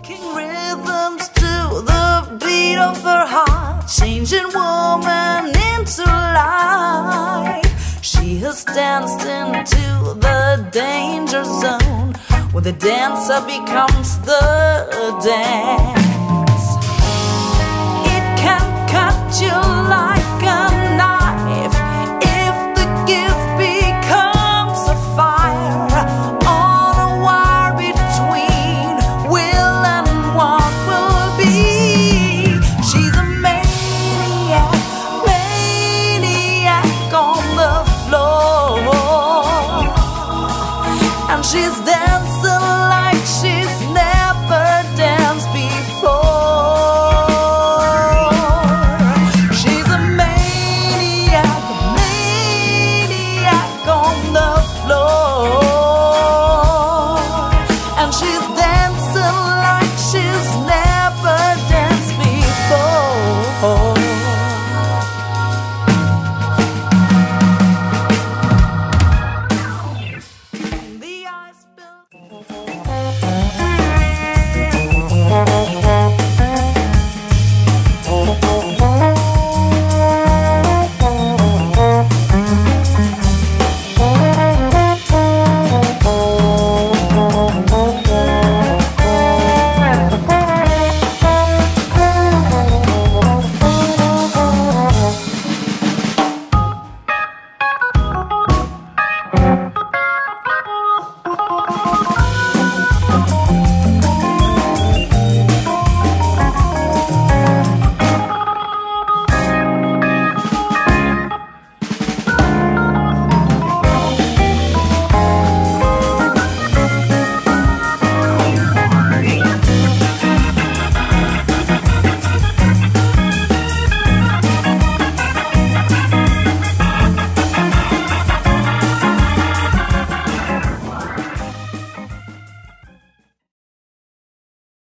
Walking rhythms to the beat of her heart, changing woman into life. She has danced into the danger zone, where the dancer becomes the dance. She's dancing